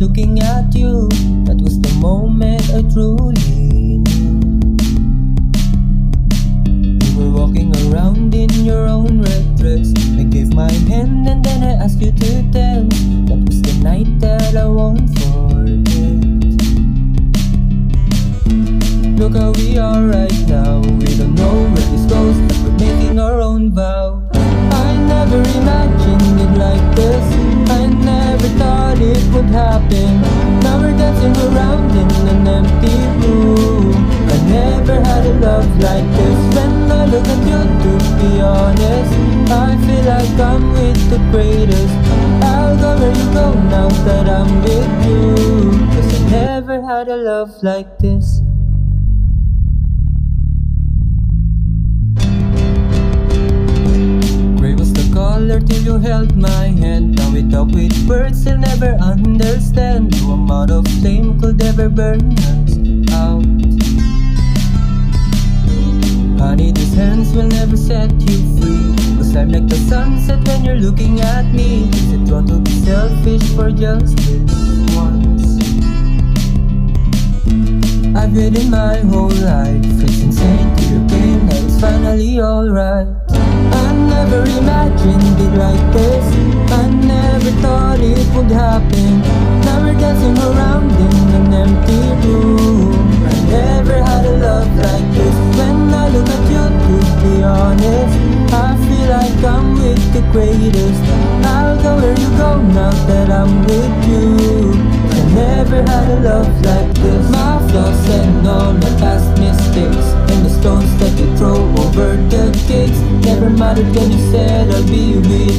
looking at you, that was the moment I truly knew. You were walking around in your own red dress. I gave my hand and then I asked you to dance. That was the night that I won't forget. Look how we are right now. We don't it would happen. Now we're dancing around in an empty room. I never had a love like this. When I look at you, to be honest, I feel like I'm with the greatest. I'll go where you go now that I'm with you. Cause I never had a love like this. Gray was the color till you held my talk with words they'll never understand. No amount of flame could ever burn us out. Honey, these hands will never set you free. Cause I'm like the sunset when you're looking at me. Is it wrong to be selfish for just this once? I've waited my whole life. It's insane to your pain that it's finally alright. I never imagined it like this. I never thought it would happen. Now we're dancing around in an empty room. I never had a love like this. When I look at you, to be honest, I feel like I'm with the greatest. I'll go where you go now that I'm with you. I never had a love like this. My flaws and all my past mistakes, and the stones that you throw over the gates. Never mattered when you said I'll be with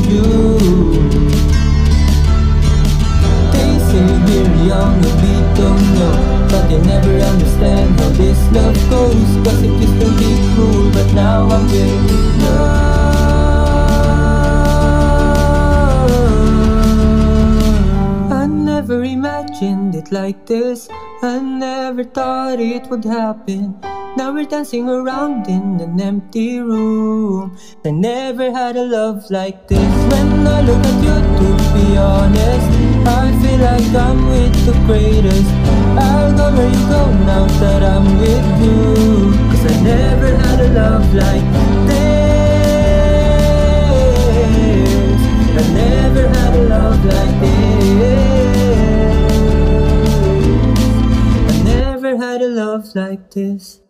they never understand how this love goes. Cause it used to be cruel, but now I'm with love. I never imagined it like this. I never thought it would happen. Now we're dancing around in an empty room. I never had a love like this. When I look at you, to be honest, I feel like I'm with the greatest. I'll go where you go now that I'm with you. Cause I never had a love like this. I never had a love like this. I never had a love like this.